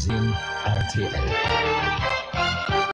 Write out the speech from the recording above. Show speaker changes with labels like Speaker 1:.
Speaker 1: Sie RTL.